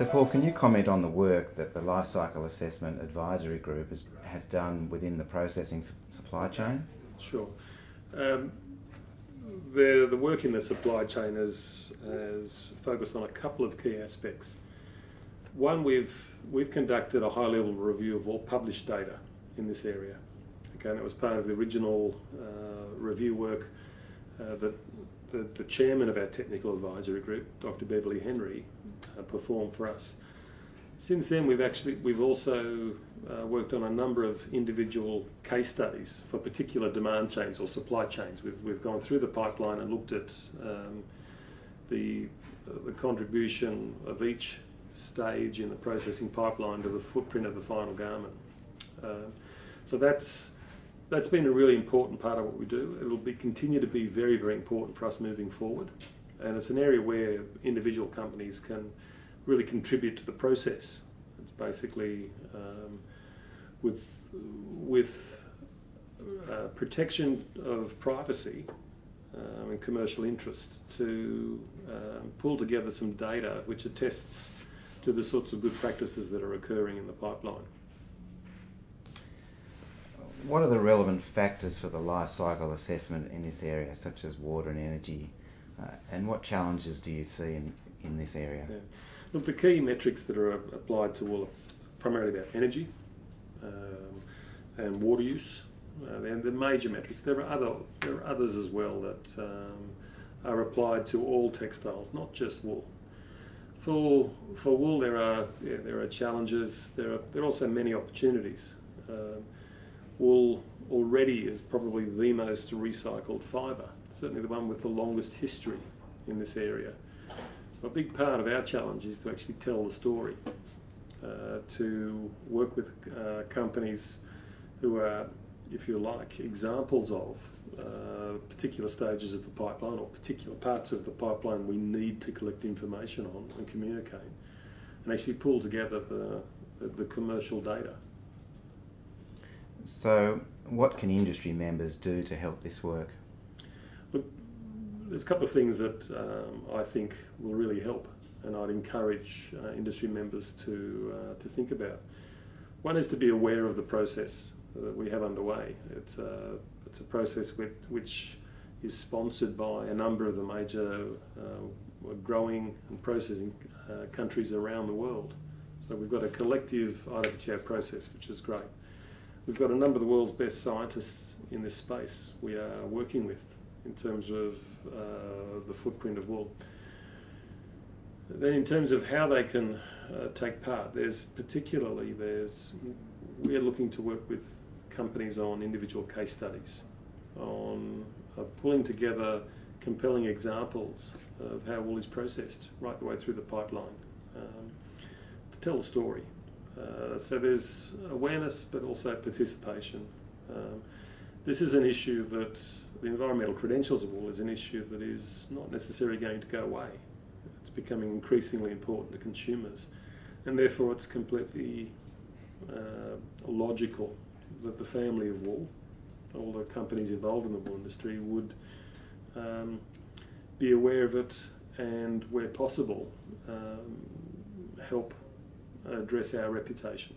So, Paul, can you comment on the work that the Life Cycle Assessment Advisory Group has, has done within the processing supply chain? Sure. Um, the, the work in the supply chain has, has focused on a couple of key aspects. One, we've, we've conducted a high level review of all published data in this area. Okay, and it was part of the original uh, review work uh, that the, the chairman of our technical advisory group, Dr. Beverly Henry, uh, performed for us. Since then, we've actually we've also uh, worked on a number of individual case studies for particular demand chains or supply chains. We've, we've gone through the pipeline and looked at um, the uh, the contribution of each stage in the processing pipeline to the footprint of the final garment. Uh, so that's that's been a really important part of what we do. It will be continue to be very very important for us moving forward, and it's an area where individual companies can really contribute to the process. It's basically um, with with uh, protection of privacy um, and commercial interest to um, pull together some data which attests to the sorts of good practices that are occurring in the pipeline. What are the relevant factors for the life cycle assessment in this area, such as water and energy, uh, and what challenges do you see in, in this area? Yeah. Look, the key metrics that are applied to all are primarily about energy um, and water use. Uh, and the major metrics. There are other there are others as well that um, are applied to all textiles, not just wool. For for wool, there are yeah, there are challenges. There are there are also many opportunities. Uh, wool already is probably the most recycled fibre. Certainly the one with the longest history in this area. So a big part of our challenge is to actually tell the story, uh, to work with uh, companies who are, if you like, examples of uh, particular stages of the pipeline or particular parts of the pipeline we need to collect information on and communicate, and actually pull together the, the, the commercial data. So, what can industry members do to help this work? Look, there's a couple of things that um, I think will really help, and I'd encourage uh, industry members to uh, to think about. One is to be aware of the process that we have underway. It's a it's a process with, which is sponsored by a number of the major uh, growing and processing uh, countries around the world. So we've got a collective IWTO process, which is great. We've got a number of the world's best scientists in this space we are working with in terms of uh, the footprint of wool. Then in terms of how they can uh, take part, there's particularly, there's, we're looking to work with companies on individual case studies, on uh, pulling together compelling examples of how wool is processed right the way through the pipeline um, to tell the story. Uh, so there's awareness but also participation. Um, this is an issue that the environmental credentials of wool is an issue that is not necessarily going to go away. It's becoming increasingly important to consumers, and therefore it's completely uh, logical that the family of wool, all the companies involved in the wool industry, would um, be aware of it and, where possible, um, help address our reputation.